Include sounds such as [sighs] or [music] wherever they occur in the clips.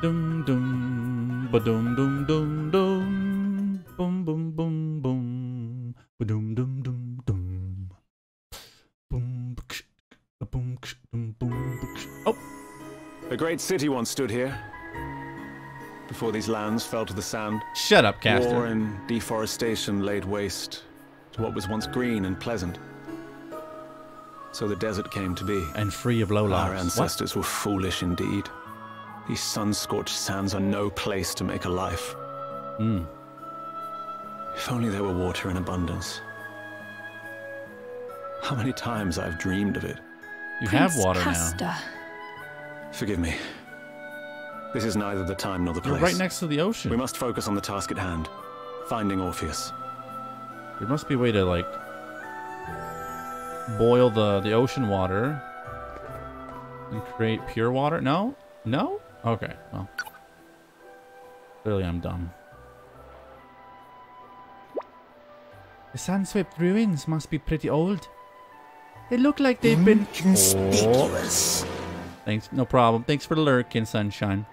Dum dum ba dum dum dum dum boom boom boom boom ba dum dum dum dum boom boom boom bksh. Oh, A great city once stood here. Before these lands fell to the sand, shut up, war Castor. and deforestation laid waste to what was once green and pleasant. So the desert came to be. And free of low Our lives. What? ancestors were foolish indeed. These sun-scorched sands are no place to make a life. Mm. If only there were water in abundance. How many times I've dreamed of it. You have Prince water now. Castor. Forgive me. This is neither the time nor the place. You're place. right next to the ocean. We must focus on the task at hand. Finding Orpheus. There must be a way to like boil the the ocean water and create pure water. No, no. Okay, well, clearly I'm dumb. The sand-swept ruins must be pretty old. They look like they've been Conspicuous. Thanks, no problem. Thanks for the lurking, sunshine.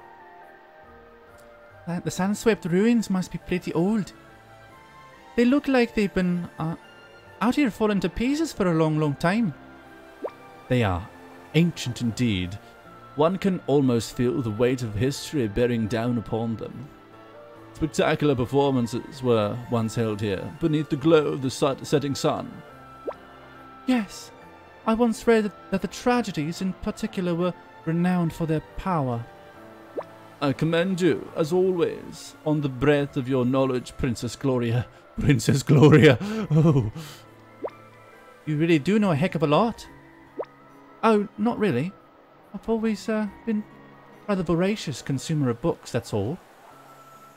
The sand-swept ruins must be pretty old. They look like they've been uh, out here falling to pieces for a long, long time. They are ancient indeed. One can almost feel the weight of history bearing down upon them. Spectacular performances were once held here, beneath the glow of the setting sun. Yes, I once read that the tragedies in particular were renowned for their power. I commend you, as always, on the breadth of your knowledge, Princess Gloria. [laughs] Princess Gloria! Oh. You really do know a heck of a lot. Oh, not really. I've always uh, been rather voracious consumer of books, that's all.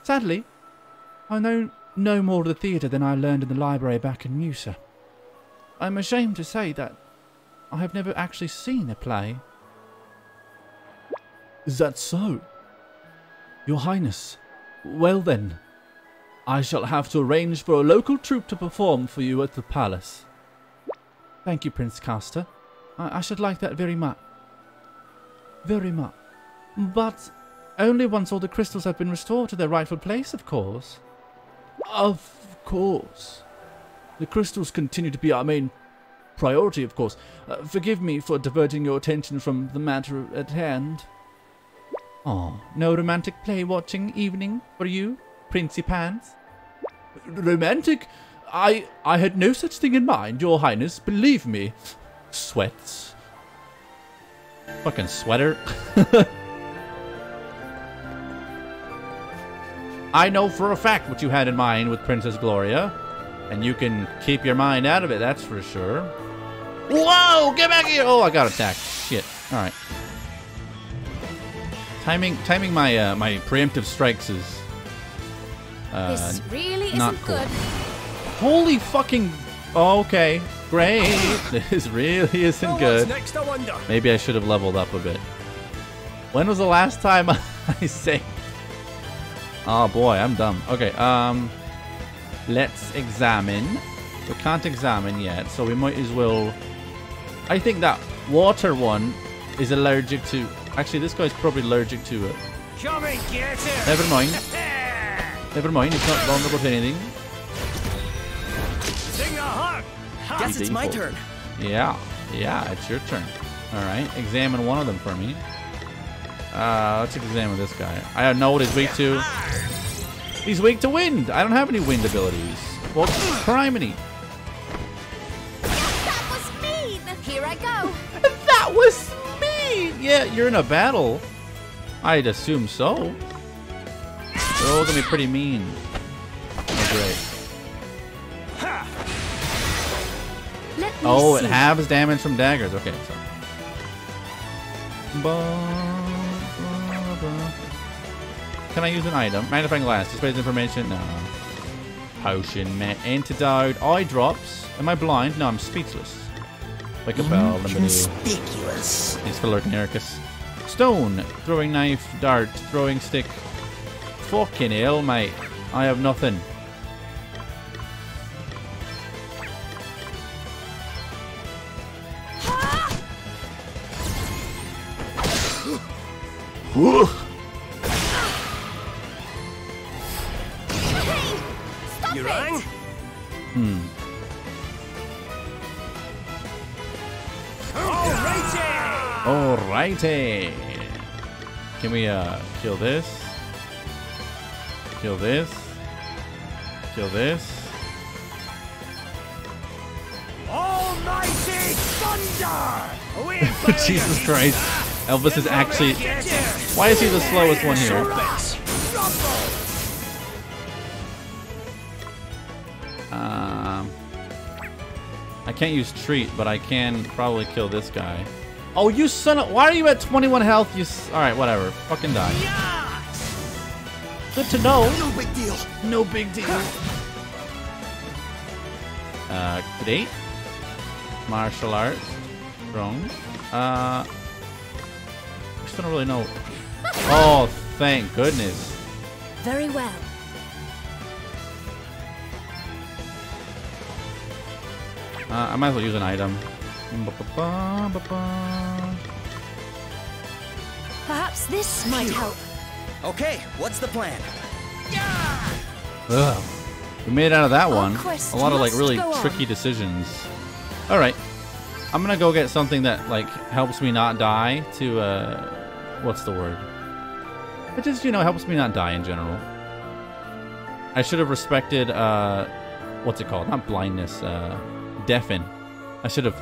Sadly, I know no more of the theatre than I learned in the library back in Musa. I'm ashamed to say that I have never actually seen a play. Is that so? Your Highness. Well then, I shall have to arrange for a local troupe to perform for you at the palace. Thank you, Prince Castor. I, I should like that very much. Very much. But only once all the crystals have been restored to their rightful place, of course. Of course. The crystals continue to be our main priority, of course. Uh, forgive me for diverting your attention from the matter at hand. Oh, no romantic play watching evening for you, Princey Pants? Romantic? I I had no such thing in mind, Your Highness. Believe me. Sweats. Fucking sweater. [laughs] I know for a fact what you had in mind with Princess Gloria. And you can keep your mind out of it, that's for sure. Whoa! Get back here! Oh, I got attacked. Shit. Alright. Timing timing my uh, my preemptive strikes is uh, this really not isn't cool. good. Holy fucking Okay. Great. [laughs] this really isn't good. Maybe I should have leveled up a bit. When was the last time [laughs] I say? Oh boy, I'm dumb. Okay, um, let's examine. We can't examine yet, so we might as well. I think that water one is allergic to. Actually, this guy's probably allergic to it. Come and get it! Never mind. [laughs] Never mind. It's not vulnerable to anything. Sing a heart! Guess it's my turn. Yeah, yeah, it's your turn. All right, examine one of them for me. Uh, let's examine this guy. I don't know what he's weak to. He's weak to wind. I don't have any wind abilities. Well, criminy. That was mean. Here I go. [laughs] That was mean. Yeah, you're in a battle. I'd assume so. They're all gonna be pretty mean. Oh, great. Oh, it halves damage from daggers. Okay, so. Can I use an item? Magnifying glass. Displays information. No. Potion. Ma- antidote. Eye drops. Am I blind? No, I'm speechless. Like a bell. Conspicuous. Thanks for lurking, Ericus. Stone. Throwing knife. Dart. Throwing stick. Fucking hell, mate. I have nothing. Whoa. You rang? Hmm. Alrighty! Alrighty! Can we, uh, kill this? Kill this? Kill this? Almighty thunder! [laughs] Jesus Christ. Elvis is actually... Why is he the slowest one here? Um, I can't use treat, but I can probably kill this guy. Oh, you son of! Why are you at 21 health? You. s- All right, whatever. Fucking die. Good to know. No big deal. No big deal. Uh, great. Martial arts. Strong. Uh, I just don't really know. Oh, thank goodness. Very well. Uh, I might as well use an item. Perhaps this might help. Okay, what's the plan? Ugh. We made it out of that Our one. A lot of like really go on. tricky decisions. All right, I'm gonna go get something that like helps me not die. To uh, what's the word? It just you know helps me not die in general. I should have respected uh, what's it called? Not blindness. Uh, deafen. I should have.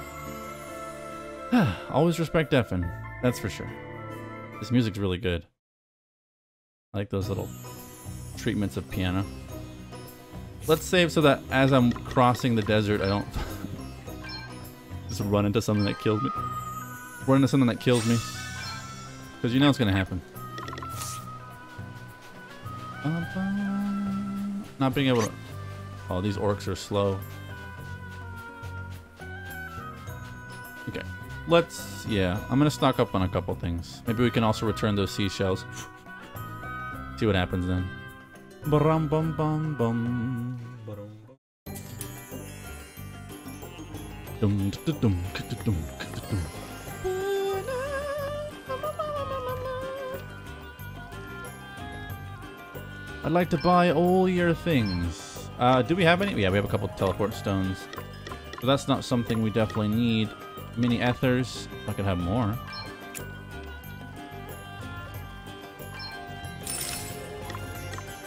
[sighs] Always respect deafen. That's for sure. This music's really good. I like those little treatments of piano. Let's save so that as I'm crossing the desert, I don't [laughs] just run into something that kills me. Run into something that kills me. Because you know it's going to happen. Not being able to... Oh, these orcs are slow. Okay. Let's... Yeah, I'm going to stock up on a couple things. Maybe we can also return those seashells. [laughs] See what happens then. Bum bum bum. Dum, dum, dum, da, dum. I'd like to buy all your things. Uh, do we have any? Yeah, we have a couple teleport stones. But that's not something we definitely need. Mini ethers. I could have more.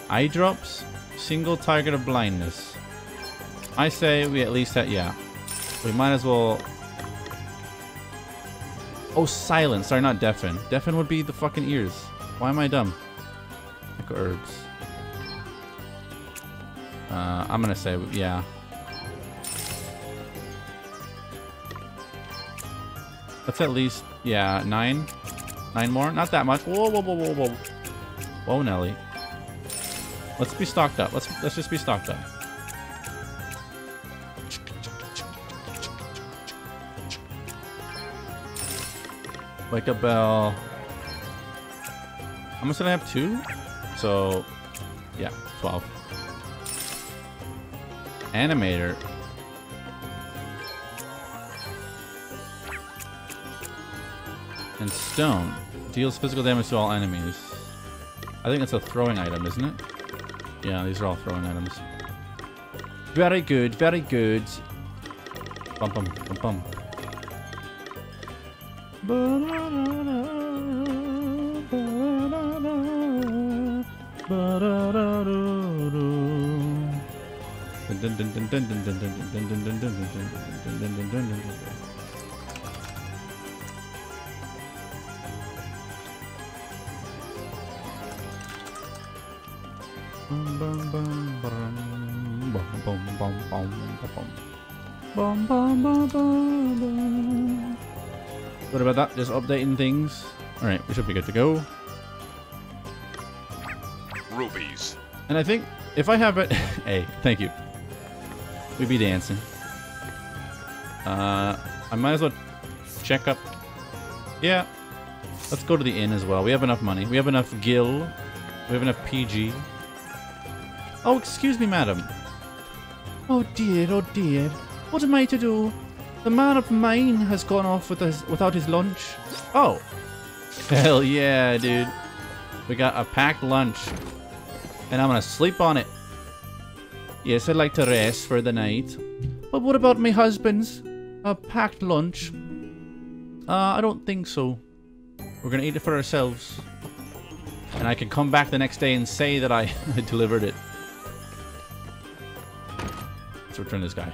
Eye drops, single target of blindness. I say we at least have, yeah. We might as well. Oh, silence. Sorry, not deafen. Deafen would be the fucking ears. Why am I dumb? Echo herbs. Uh, I'm gonna say, yeah. That's at least, yeah, nine. Nine more? Not that much. Whoa, whoa, whoa, whoa, whoa. Whoa, Nelly. Let's be stocked up. Let's let's just be stocked up. Wake up bell. How much did I have? Two? So, yeah, 12. Animator. And stone. Deals physical damage to all enemies. I think that's a throwing item, isn't it? Yeah, these are all throwing items. Very good, very good. Bum bum bum bum. What about that? Just updating things. Alright, we should be good to go. Rubies. And I think if I have it... [laughs] hey, thank you. We be dancing. Uh, I might as well check up. Yeah. Let's go to the inn as well. We have enough money. We have enough gil. We have enough PG. Oh, excuse me, madam. Oh dear, oh dear. What am I to do? The man of mine has gone off with his, without his lunch. Oh. [laughs] Hell yeah, dude. We got a packed lunch. And I'm gonna sleep on it. Yes, I'd like to rest for the night. But what about my husband's? A packed lunch. Uh, I don't think so. We're gonna eat it for ourselves. And I can come back the next day and say that [laughs] I delivered it. Let's return this guy.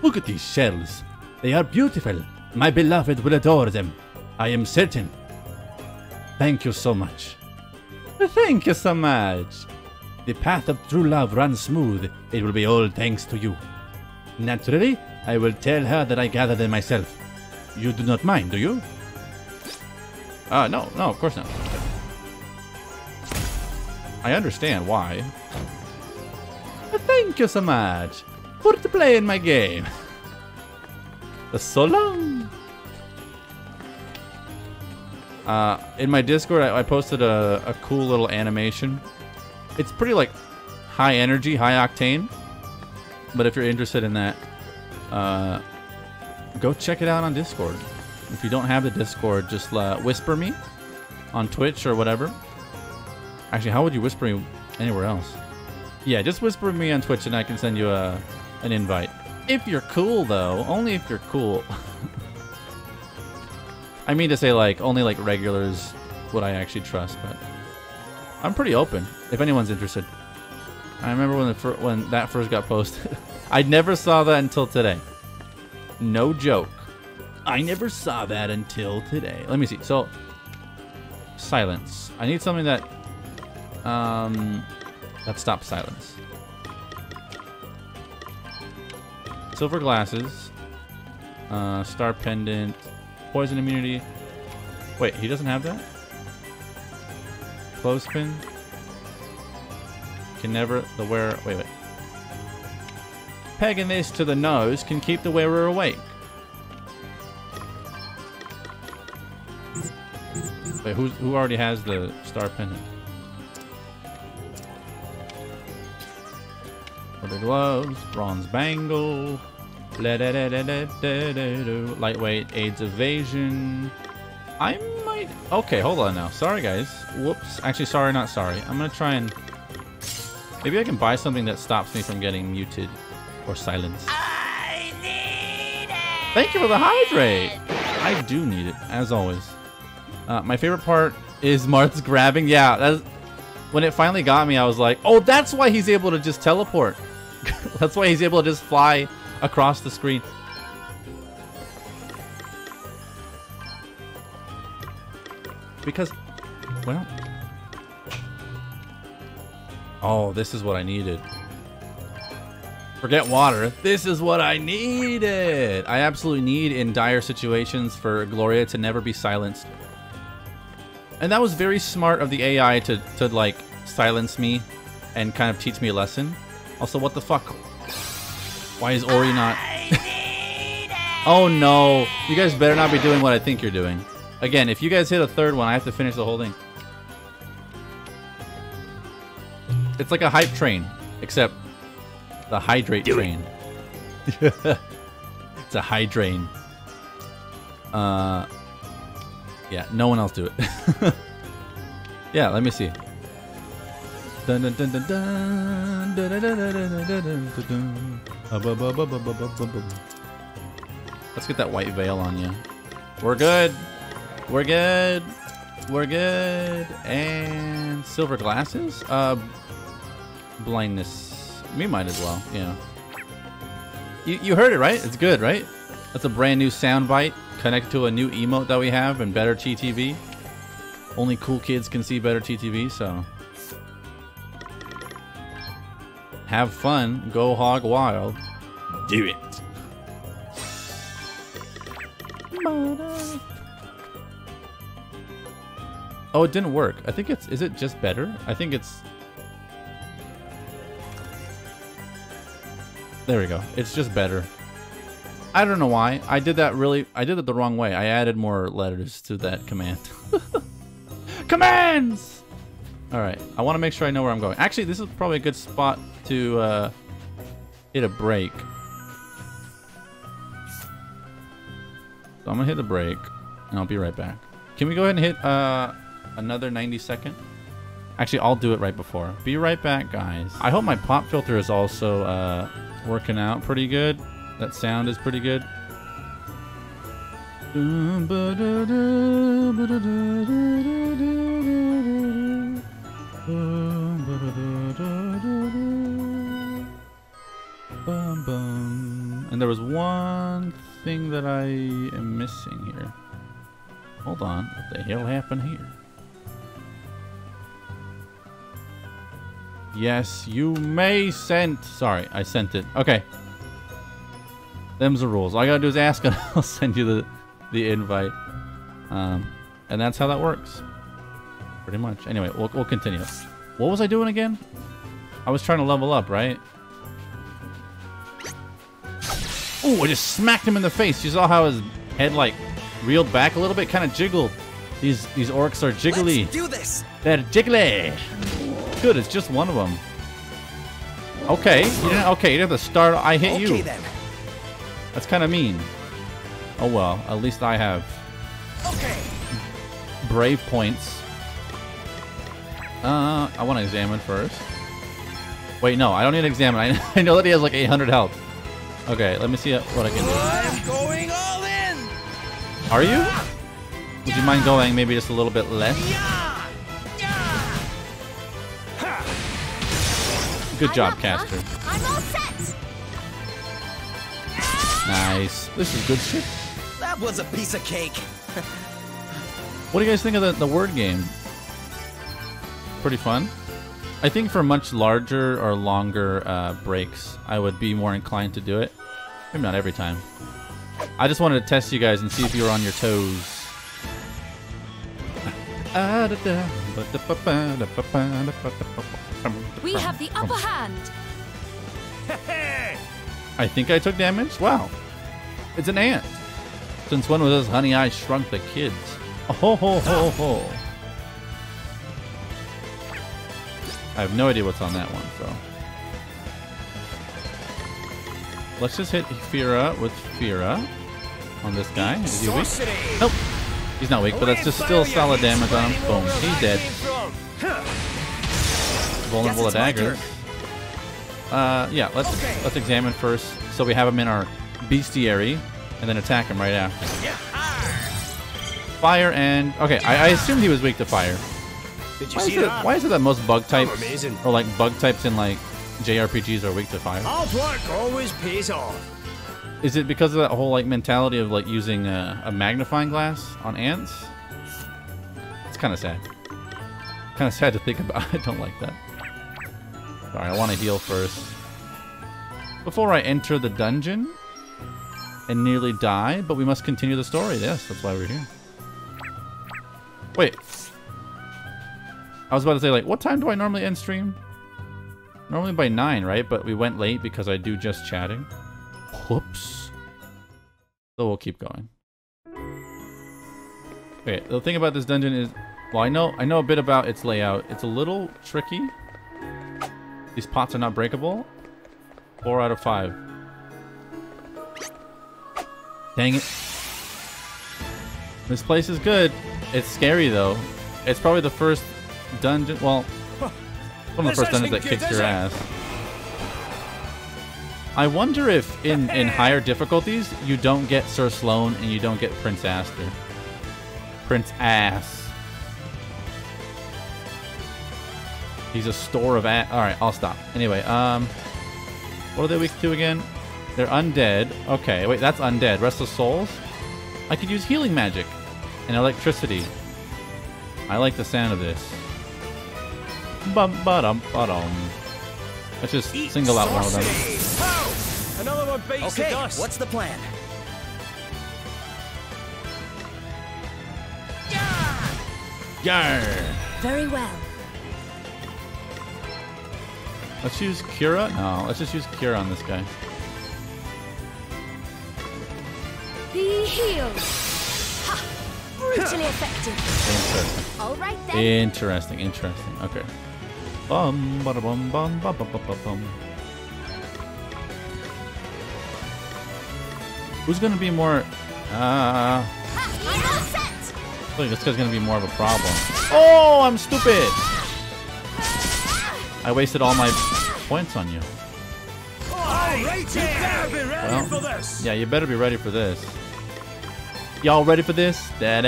Look at these shells. They are beautiful. My beloved will adore them. I am certain. Thank you so much. [laughs] Thank you so much. The path of true love runs smooth. It will be all thanks to you. Naturally, I will tell her that I gathered them myself. You do not mind, do you? Uh, no, no, of course not. I understand why. Thank you so much for playing my game. [laughs] So long. Uh, in my Discord, I, I posted a, a cool little animation. It's pretty like high energy, high octane. But if you're interested in that, uh, go check it out on Discord. If you don't have the Discord, just uh, whisper me on Twitch or whatever. Actually, how would you whisper me anywhere else? Yeah, just whisper me on Twitch and I can send you a an invite. If you're cool, though. Only if you're cool. [laughs] I mean to say, like, only like regulars would I actually trust, but I'm pretty open if anyone's interested. I remember when the fir- when that first got posted. [laughs] I never saw that until today. No joke. I never saw that until today. Let me see. So, silence. I need something that um that stops silence. Silver glasses. Uh, star pendant. Poison immunity. Wait, he doesn't have that? Clothespin. Can never the wearer. Wait, wait. Pegging this to the nose can keep the wearer awake. Wait, who's, who already has the star pendant? Leather gloves, bronze bangle, lightweight aids evasion. I Okay, hold on now. Sorry, guys. Whoops. Actually, sorry, not sorry. I'm gonna try and. Maybe I can buy something that stops me from getting muted or silenced. I need it! Thank you for the hydrate. I do need it, as always. Uh, my favorite part is Marth's grabbing. Yeah, that's when it finally got me. I was like, oh, that's why he's able to just teleport. [laughs] that's why he's able to just fly across the screen. Because, well, oh, this is what I needed. Forget water. This is what I needed. I absolutely need in dire situations for Gloria to never be silenced. And that was very smart of the AI to, to like silence me and kind of teach me a lesson. Also, what the fuck? Why is Ori not? [laughs] oh no! You guys better not be doing what I think you're doing. Again, if you guys hit a third one, I have to finish the whole thing. It's like a hype train, except the hydrate Do it. train. it's a hydrain. Uh, yeah, no one else do it. yeah, let me see. Dun, dun, dun, dun, dun, dun, dun, dun, dun, dun, dun, dun, dun, dun. Uh, bu- bu- bu- bu- bu- bu- bu- bu. Let's get that white veil on you. We're good. We're good. We're good. And silver glasses? Uh, blindness. We might as well, yeah. You, you heard it, right? It's good, right? That's a brand new soundbite connected to a new emote that we have in Better TTV. Only cool kids can see Better TTV, so. Have fun. Go hog wild. Do it. Oh, it didn't work. I think it's. Is it just better? I think it's. There we go. It's just better. I don't know why. I did that really. I did it the wrong way. I added more letters to that command. [laughs] Commands! Alright. I want to make sure I know where I'm going. Actually, this is probably a good spot to uh, hit a break. So I'm going to hit the break. And I'll be right back. Can we go ahead and hit uh, another 90 second? Actually, I'll do it right before. Be right back, guys. I hope my pop filter is also uh, working out pretty good. That sound is pretty good. And there was one thing that I am missing here. Hold on. What the hell happened here? Yes, you may send. Sorry, I sent it. Okay. Them's the rules. All I gotta do is ask and [laughs] I'll send you the, the invite. Um, and that's how that works. Pretty much. Anyway, we'll, we'll continue. What was I doing again? I was trying to level up, right? Oh, I just smacked him in the face. You saw how his head like reeled back a little bit, kind of jiggled. These these orcs are jiggly. Let's do this. They're jiggly. Good, it's just one of them. Okay, you didn't. Okay, you didn't have to start. I hit Okay you. then. That's kind of mean. Oh well, at least I have Okay. brave points. Uh, I want to examine first. Wait, no, I don't need to examine. [laughs] I, I know that he has like 800 health. Okay, let me see what I can do. I'm going all in. Are you? Would you mind going maybe just a little bit less? Good job, I'm up, Castor. huh? I'm all set. Nice. This is good shit. That was a piece of cake. [laughs] What do you guys think of the, the word game? Pretty fun. I think for much larger or longer uh, breaks, I would be more inclined to do it. Maybe not every time. I just wanted to test you guys and see if you were on your toes. We have the upper hand. I think I took damage. Wow. It's an ant. Since when was this Honey I Shrunk the Kids? Oh, ho, ho, ho, ho. I have no idea what's on that one, so. Let's just hit Fira with Fira on this guy. Is he weak? Nope. He's not weak, but that's just still solid damage on him. Boom. He's dead. Vulnerable to Guess it's my daggers. Uh, yeah, let's Okay. let's examine first. So we have him in our bestiary, and then attack him right after. Fire and okay, I, I assumed he was weak to fire. Did you Why see is, it, that? why is it that most bug types or like bug types in like JRPGs are weak to fire? Hard work always pays off. Is it because of that whole like mentality of like using a, a magnifying glass on ants? It's kind of sad. Kind of sad to think about. [laughs] I don't like that. I want to heal first. Before I enter the dungeon and nearly die, but we must continue the story. Yes, that's why we're here. Wait. I was about to say, like, what time do I normally end stream? Normally by 9, right? But we went late because I do just chatting. Whoops. So we'll keep going. Okay, the thing about this dungeon is, well, I know I know a bit about its layout. It's a little tricky. These pots are not breakable. Four out of five. Dang it. This place is good. It's scary though. It's probably the first dungeon. Well, one of the first dungeons that kicks your ass. I wonder if in in [laughs] higher difficulties you don't get Sir Sloan and you don't get Prince Aster. Prince Ass. He's a store of ass. All right, I'll stop. Anyway, um, what are they weak to again? They're undead. Okay, wait, that's undead. Rest of souls. I could use healing magic and electricity. I like the sound of this. Bum ba dum ba dum. Let's just single out one of them. Oh, another one beats Okay, the dust. what's the plan? Yarr! Very well. Let's use Cura. No, let's just use Cura on this guy. Be healed. Ha! Brutally effective. Interesting. All right then. Interesting. Interesting. Okay. Bum bada bum bum bum bum bum bum bum. Who's gonna be more? Uh, Ha! I'm all set. I this guy's gonna be more of a problem. [laughs] Oh, I'm stupid. I wasted all my points on you. Well, yeah, you better be ready for this. Y'all ready for this? Did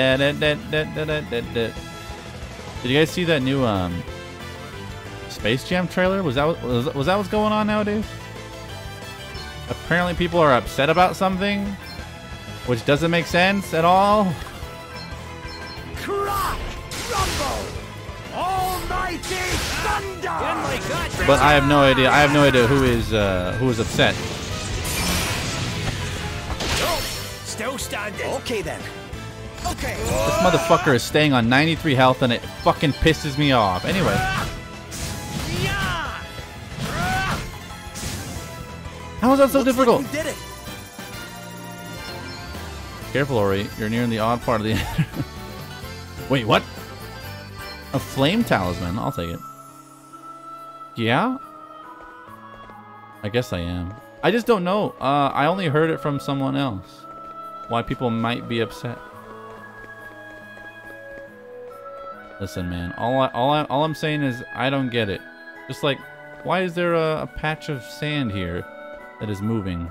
you guys see that new um, Space Jam trailer? Was that was, was that what's going on nowadays? Apparently, people are upset about something, which doesn't make sense at all. Crack! Rumble! But I have no idea. I have no idea who is uh, who is upset. Still standing. Okay then. Okay. This motherfucker is staying on 93 health, and it fucking pisses me off. Anyway, Yeah! how is that so Looks like difficult? did it. Careful, Ori. You're nearing the odd part of the. [laughs] Wait, what? A flame talisman. I'll take it. Yeah? I guess I am. I just don't know. Uh, I only heard it from someone else. Why people might be upset. Listen, man. All I, all I, all I'm saying is I don't get it. Just like, why is there a, a patch of sand here that is moving?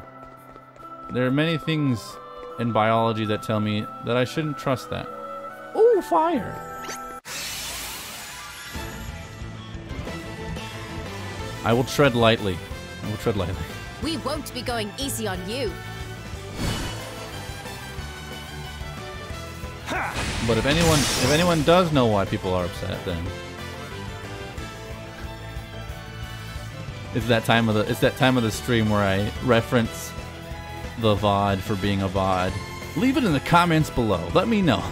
There are many things in biology that tell me that I shouldn't trust that. Oh, fire! I will tread lightly. I will tread lightly. We won't be going easy on you. But if anyone if anyone does know why people are upset, then it's that time of the it's that time of the stream where I reference the VOD for being a VOD. Leave it in the comments below. Let me know.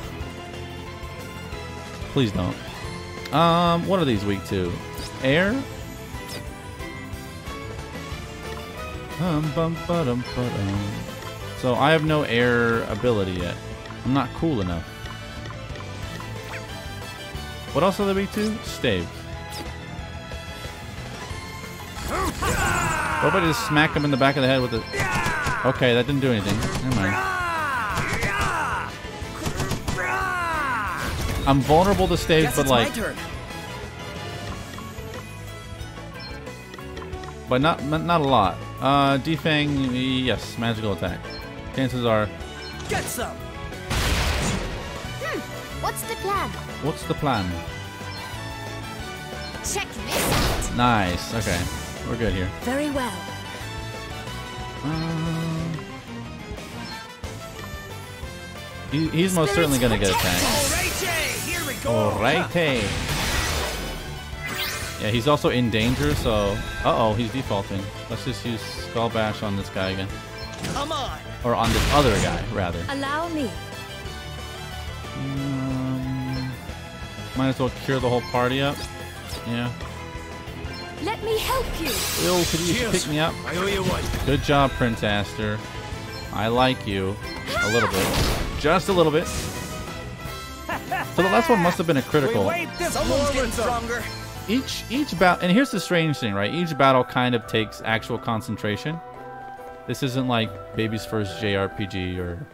Please don't. Um, what are these week two? Air? Um, bum. So I have no air ability yet. I'm not cool enough. What else are they weak to? Stave. What if I just smack him in the back of the head with it? Okay, that didn't do anything. Never mind. I'm vulnerable to staves, but like, but not not a lot. Uh, defang, yes, magical attack. Chances are, Get some. Hmm. What's the plan? what's the plan? Check this out. Nice. Okay, we're good here. Very well. Um, he, he's most certainly gonna get attacked. Alrighty, here we go. Alrighty. Yeah, he's also in danger, so... Uh-oh, he's defaulting. Let's just use Skull Bash on this guy again. Come on. Or on this other guy, rather. Allow me. Um, might as well cure the whole party up. Yeah. Let me help you. Will, could you Cheers. pick me up? I owe you one. Good job, Prince Aster. I like you. A little bit. Just a little bit. So the last one must have been a We critical. wiped this Someone's war getting with stronger. Each each battle and here's the strange thing right? Each battle kind of takes actual concentration. This isn't like baby's first jrpg or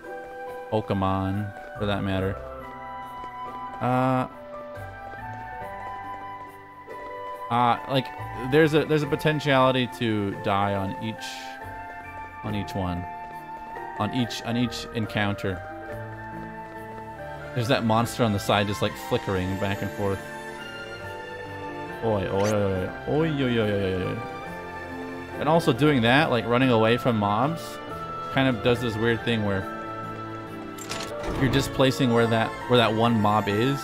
pokemon for that matter. Uh uh like there's a there's a potentiality to die on each on each one. On each on each encounter. There's that monster on the side just like flickering back and forth Oi, oi, oi, oi, oi, oi, oi. And also doing that, like running away from mobs, kind of does this weird thing where you're just placing where that where that one mob is,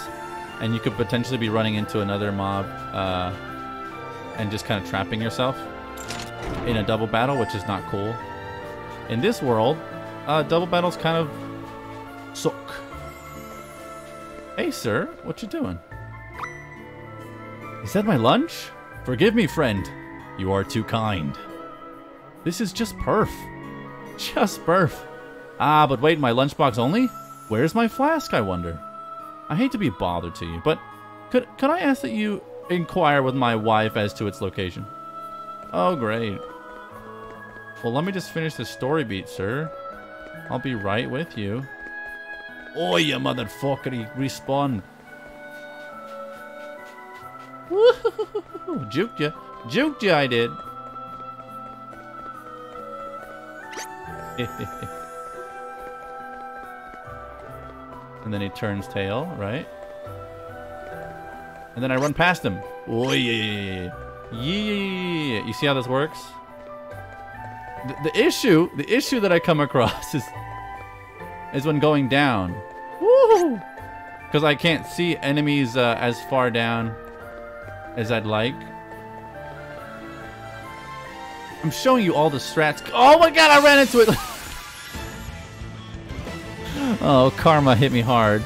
and you could potentially be running into another mob uh, and just kind of trapping yourself in a double battle, which is not cool. In this world, uh, double battles kind of suck. Hey, sir, what you doing? Is that my lunch? Forgive me, friend. You are too kind. This is just perf. Just perf. Ah, but wait, my lunchbox only? Where's my flask, I wonder? I hate to be bothered to you, but could could I ask that you inquire with my wife as to its location? Oh, great. Well, let me just finish the story beat, sir. I'll be right with you. Oh, you motherfucker, he respawned. Juked ya. Juked ya, I did. [laughs] And then he turns tail, right? And then I run past him. Oh, yeah. Yeah. You see how this works? The, the issue, the issue that I come across [laughs] is is when going down. Woo! Because I can't see enemies uh, as far down as I'd like. I'm showing you all the strats. Oh my god, I ran into it! [laughs] oh, karma hit me hard.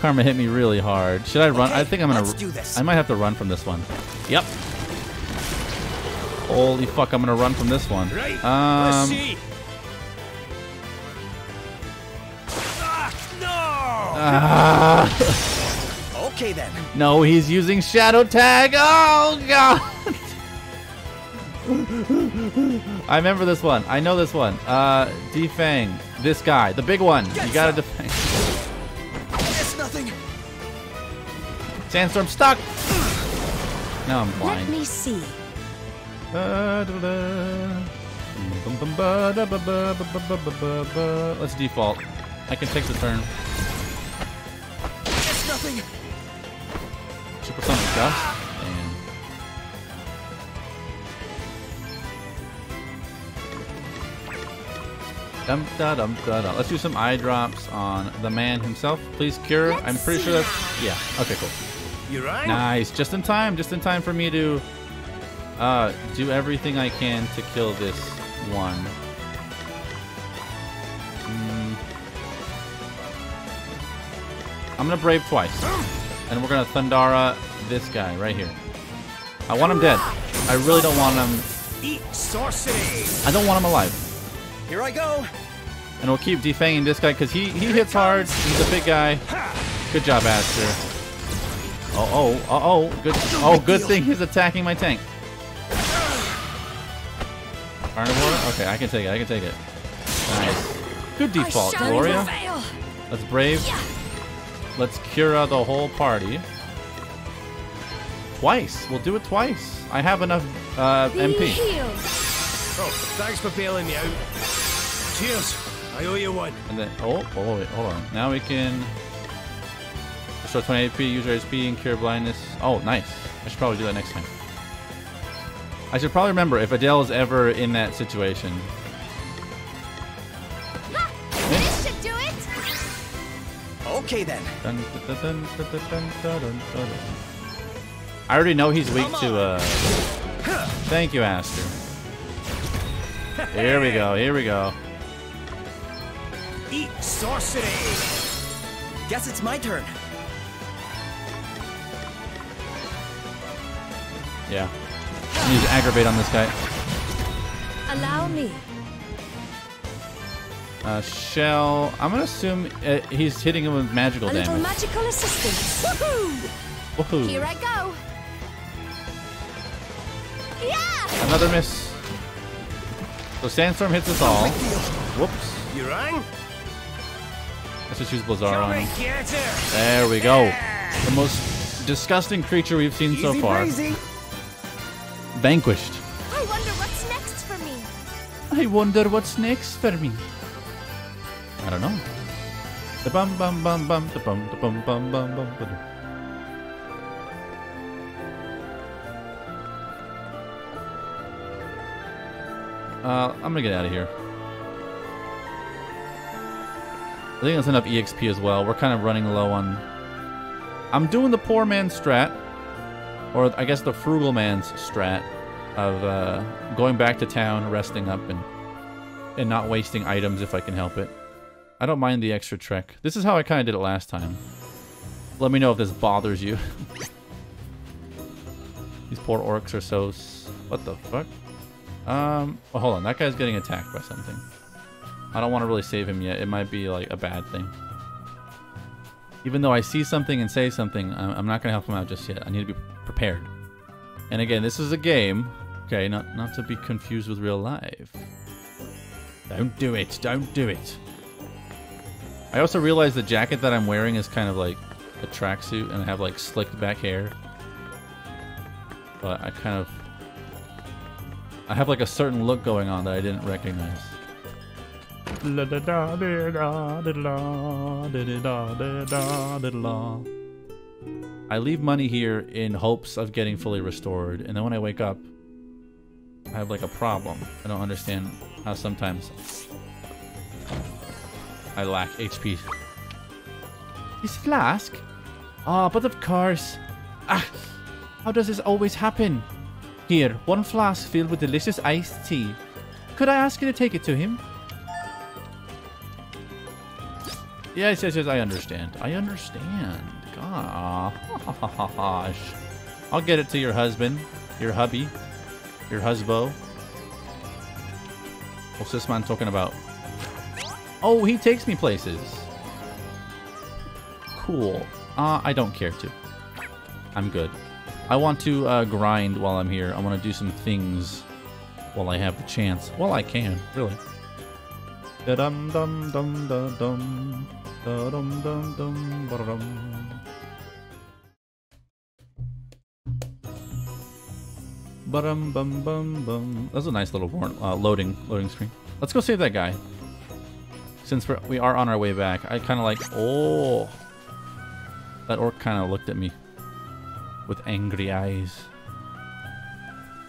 Karma hit me really hard. Should I run? Okay, I think I'm gonna. let's do this. I might have to run from this one. Yep. Holy fuck, I'm gonna run from this one. Right. Let's Um, see. Ah, no! [laughs] ah, Okay then. no, he's using shadow tag. Oh god. I remember this one. I know this one. Uh, defang. This guy, the big one. Get you gotta some. defang. It's nothing. Sandstorm stuck. Now I'm blind. Let me see. Let's default. I can take the turn. Supersonic Gust. And Dum da dum da da. Let's do some eye drops on the man himself. Please cure. Let's I'm pretty sure that's yeah. Okay, cool. You right? Nice. Just in time. Just in time for me to uh, do everything I can to kill this one. Mm. I'm gonna brave twice, and we're gonna Thundara this guy right here. I want him dead. I really don't want him. Eat sorcery! I don't want him alive. Here I go. And we'll keep defanging this guy because he he hits hard. He's a big guy. Good job, Aster. Oh oh oh oh. Good. Oh, good thing he's attacking my tank. Carnivore. Okay, I can take it. I can take it. Nice. Good default, I shall Gloria. prevail. Let's brave. Let's Cura the whole party. Twice. We'll do it twice. I have enough uh, MP. healed. Oh, thanks for bailing me out. Cheers. I owe you one. And then, oh, oh, wait, hold on. Now we can restore 20 AP, user HP, and cure blindness. Oh, nice. I should probably do that next time. I should probably remember if Adelle is ever in that situation. Okay then. Dun, dun, dun, I already know he's weak to uh Thank you, Aster. Here we go, here we go. Eat sorcery! Guess it's my turn. Yeah. Use aggravate on this guy. Allow me. Uh, Shell. I'm gonna assume uh, he's hitting him with magical A little damage. magical assistance. Woohoo! Woohoo. Here I go. Yeah! Another miss. So Sandstorm hits us all. Whoops. You rang? Let's just use Blizzard on him. There we go. The most disgusting creature we've seen so Easy far. breezy. Vanquished. I wonder what's next for me. I wonder what's next for me. Don't know. The bum bum bum bum the bum the bum bum bum bum. bum. Uh, I'm gonna get out of here. I think that's enough EXP as well. We're kind of running low on. I'm doing the poor man strat, or I guess the frugal man's strat, of uh, going back to town, resting up, and and not wasting items if I can help it. I don't mind the extra trek. This is how I kind of did it last time. Let me know if this bothers you. [laughs] These poor orcs are so... What the fuck? Um, well, hold on. That guy's getting attacked by something. I don't want to really save him yet. It might be, like, a bad thing. Even though I see something and say something, I'm not going to help him out just yet. I need to be prepared. And again, this is a game. Okay, not, not to be confused with real life. Don't do it. Don't do it. I also realized the jacket that I'm wearing is kind of like a tracksuit and I have like slicked back hair. But I kind of... I have like a certain look going on that I didn't recognize. La da da da da da da da da da da da da. I leave money here in hopes of getting fully restored, and then when I wake up, I have like a problem. I don't understand how sometimes I lack HP. This flask? Ah, but of course. Ah, how does this always happen? Here, one flask filled with delicious iced tea. Could I ask you to take it to him? Yes, yes, yes, I understand. I understand. Gosh. I'll get it to your husband, your hubby, your husbo. What's this man talking about? Oh, he takes me places. Cool. Uh, I don't care to. I'm good. I want to uh, grind while I'm here. I want to do some things while I have the chance. Well, I can, really. Da dum dum dum da dum. Da dum dum dum ba dum. Ba-dum bum bum bum. That's a nice little warn, uh, loading loading screen. Let's go save that guy. Since we're, we are on our way back, I kind of like. Oh, that orc kind of looked at me with angry eyes.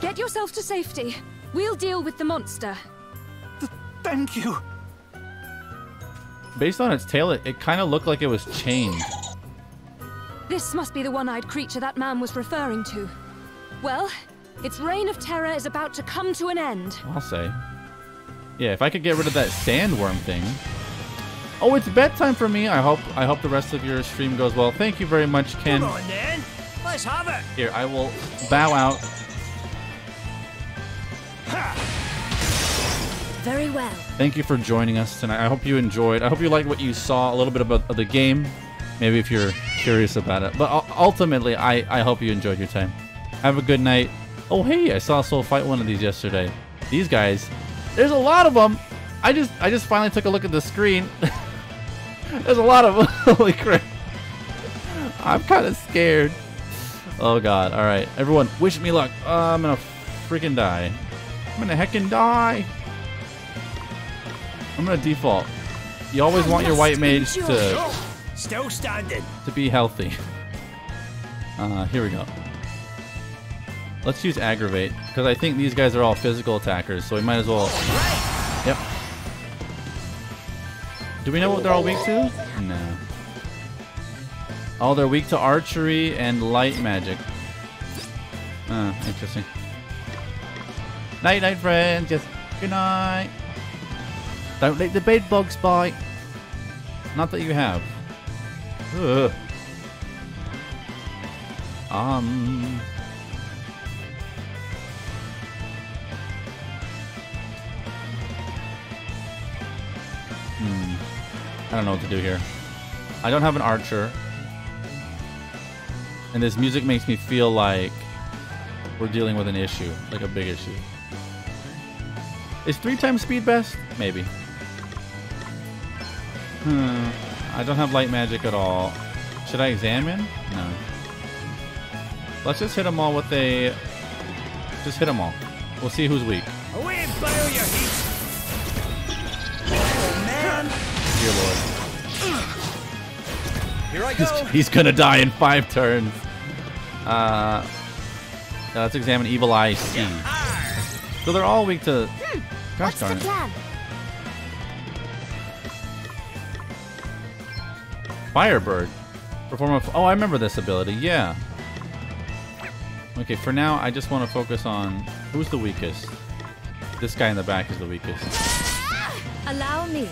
Get yourself to safety. We'll deal with the monster. Thank you. Based on its tail, it, it kind of looked like it was chained. This must be the one-eyed creature that man was referring to. Well, its reign of terror is about to come to an end. I'll say. Yeah, if I could get rid of that sandworm thing. Oh, it's bedtime for me. I hope I hope the rest of your stream goes well. Thank you very much, Ken. Come on then. Let's have it. Here, I will bow out. Very well. Thank you for joining us tonight. I hope you enjoyed. I hope you liked what you saw, a little bit about of the game. Maybe if you're curious about it. But ultimately, I, I hope you enjoyed your time. Have a good night. Oh, hey, I saw Soul fight one of these yesterday. These guys, there's a lot of them. I just I just finally took a look at the screen. [laughs] there's a lot of them. [laughs] Holy crap. I'm kind of scared. Oh, God. All right. Everyone, wish me luck. Uh, I'm going to freaking die. I'm going to heckin' die. I'm gonna default. You always want your white mage to, Still standing. to be healthy. [laughs] Uh, here we go. Let's use aggravate because I think these guys are all physical attackers, so we might as well. Yep. Do we know what they're all weak to? No. Oh, they're weak to archery and light magic. Ah, interesting. Night, night, friends. Yes. Good night. Don't let the bed bugs bite. Not that you have. Ugh. Um. I don't know what to do here. I don't have an archer. And this music makes me feel like we're dealing with an issue, like a big issue. Is three times speed best? Maybe. Hmm. I don't have light magic at all. Should I examine? No. Let's just hit them all with a. Just hit them all. We'll see who's weak. Away Dear Lord. here I He's, go. he's gonna die in five turns. Uh, let's examine Evil Eye C. So they're all weak to. Gosh What's the darn it. Firebird. Perform a. Oh, I remember this ability. Yeah. Okay, for now, I just want to focus on who's the weakest. This guy in the back is the weakest. Allow me.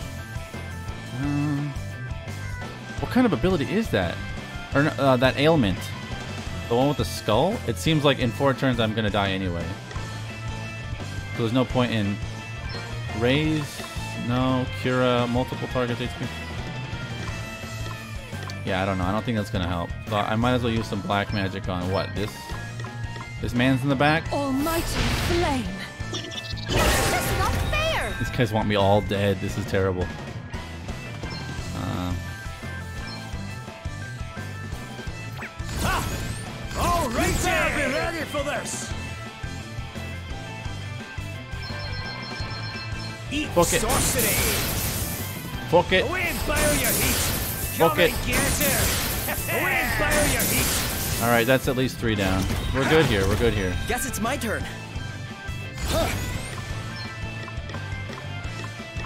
What kind of ability is that? Or uh, that ailment? The one with the skull? It seems like in four turns I'm gonna die anyway. So there's no point in raise. No, Cura, multiple targets HP. Yeah, I don't know. I don't think that's gonna help. So I might as well use some black magic on what this. This man's in the back. Almighty flame. That's not fair. These guys want me all dead. This is terrible. Eat Book it. sorcery. Fuck it. Away and fire your heat. Fuck it. and get her. Away and fire your heat. All right, that's at least three down. We're good here. We're good here. Guess it's my turn.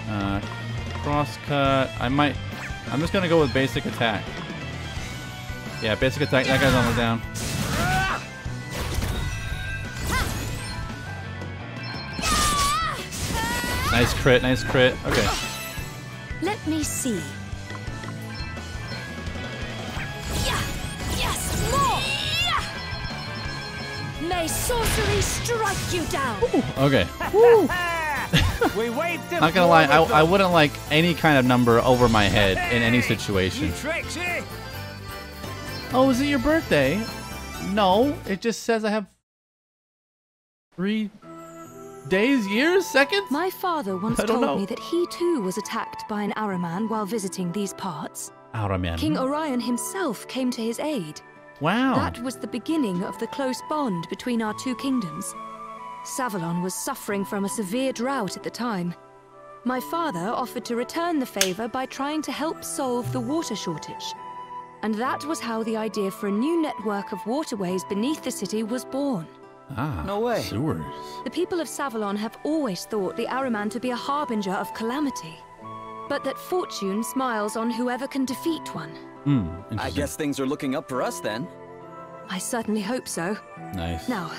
Uh, cross cut. I might. I'm just gonna go with basic attack. Yeah, basic attack. That guy's almost down. Nice crit. Nice crit. Okay. Let me see. Yeah! Yes! More! Yeah! May sorcery strike you down! Okay. [laughs] We wiped the Not gonna lie. I, I wouldn't like any kind of number over my head in any situation. You tricks? Oh, is it your birthday? No, it just says I have three days, years, seconds. My father once told know. me that he too was attacked by an Ahriman while visiting these parts. Ahriman. King Orion himself came to his aid. Wow. That was the beginning of the close bond between our two kingdoms. Savalon was suffering from a severe drought at the time. My father offered to return the favor by trying to help solve the water shortage. And that was how the idea for a new network of waterways beneath the city was born. Ah, No way. Sewers. The people of Savalon have always thought the Ahriman to be a harbinger of calamity. But that fortune smiles on whoever can defeat one. Hmm. I guess things are looking up for us then. I certainly hope so. Nice. Now,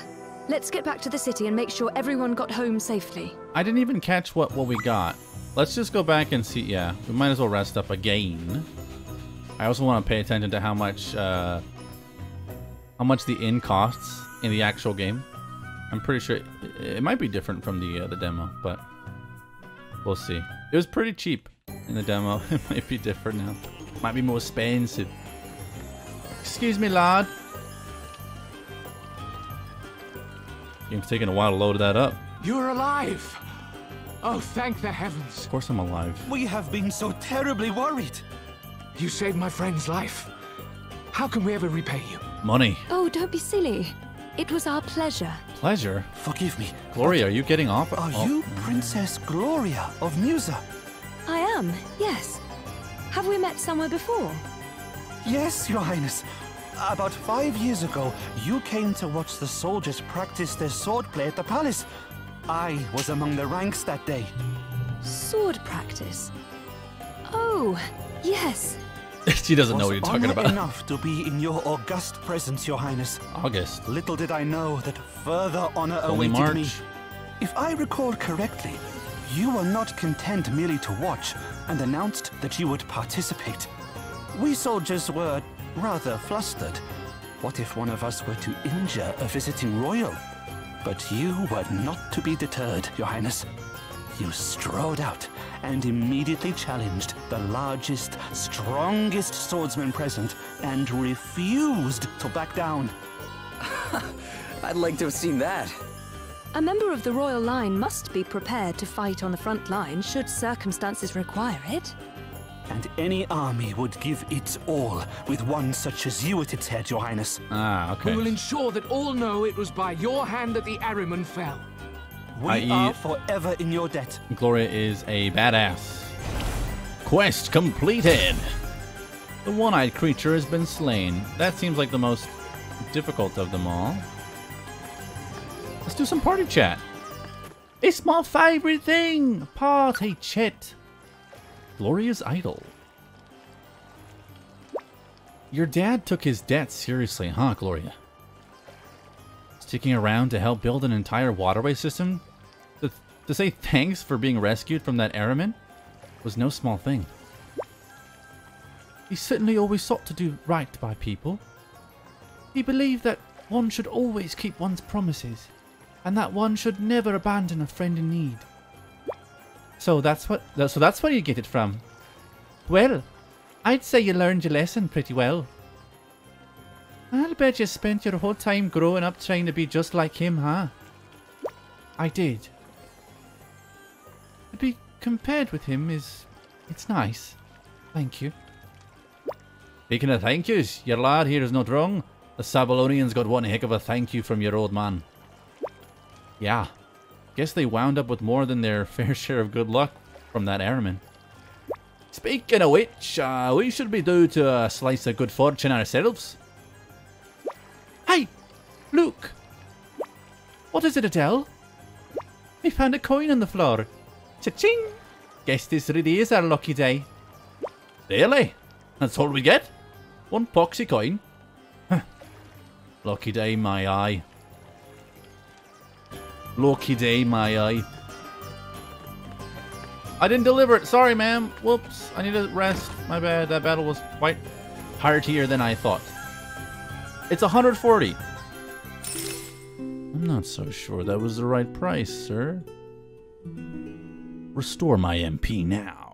let's get back to the city and make sure everyone got home safely. I didn't even catch what what we got. Let's just go back and see. Yeah, we might as well rest up again. I also want to pay attention to how much uh, how much the inn costs in the actual game. I'm pretty sure it, it might be different from the uh, the demo, but we'll see. It was pretty cheap in the demo. [laughs] It might be different now. Might be more expensive. Excuse me, lad. Game's taking a while to load that up. You're alive! Oh, thank the heavens. Of course I'm alive. We have been so terribly worried. You saved my friend's life. How can we ever repay you? Money. Oh, don't be silly. It was our pleasure. Pleasure. Forgive me. Gloria, are you getting off? Are Oh, you Princess Gloria of Musa? I am, yes. Have we met somewhere before? Yes, Your Highness. About five years ago, you came to watch the soldiers practice their swordplay at the palace. I was among the ranks that day. Sword practice. Oh, yes. [laughs] she doesn't know what you're talking about. enough to be in your august presence, Your Highness. August. Little did I know that further honor Only awaited March. me. If I recall correctly, you were not content merely to watch and announced that you would participate. We soldiers were rather flustered. What if one of us were to injure a visiting royal? But you were not to be deterred, Your Highness. You strode out and immediately challenged the largest, strongest swordsman present and refused to back down. [laughs] I'd like to have seen that. A member of the royal line must be prepared to fight on the front line should circumstances require it. And any army would give its all with one such as you at its head, Your Highness. Ah, okay. We will ensure that all know it was by your hand that the Ahriman fell. We are forever in your debt. Gloria is a badass. Quest completed. The one-eyed creature has been slain. That seems like the most difficult of them all. Let's do some party chat. It's my favorite thing. Party chat. Gloria's idol. Your dad took his debt seriously, huh, Gloria? Sticking around to help build an entire waterway system? To, to say thanks for being rescued from that Ahriman was no small thing. He certainly always sought to do right by people. He believed that one should always keep one's promises, and that one should never abandon a friend in need. So that's what so that's where you get it from. Well, I'd say you learned your lesson pretty well. I'll bet you spent your whole time growing up trying to be just like him, huh? I did. To be compared with him is... it's nice. Thank you. Speaking of thank yous, your lad here is not wrong. The Savalonians got one heck of a thank you from your old man. Yeah. Guess they wound up with more than their [laughs] fair share of good luck from that Ahriman. Speaking of which, uh, we should be due to a slice of good fortune ourselves. Look. What is it, Adelle? We found a coin on the floor. Cha-ching! Guess this really is our lucky day. Really? That's all we get? One poxy coin? Lucky day, my eye. Lucky day, my eye. I didn't deliver it. Sorry, ma'am. Whoops. I need to rest. My bad. That battle was quite heartier than I thought. It's 140. Not so sure that was the right price, sir. Restore my MP now.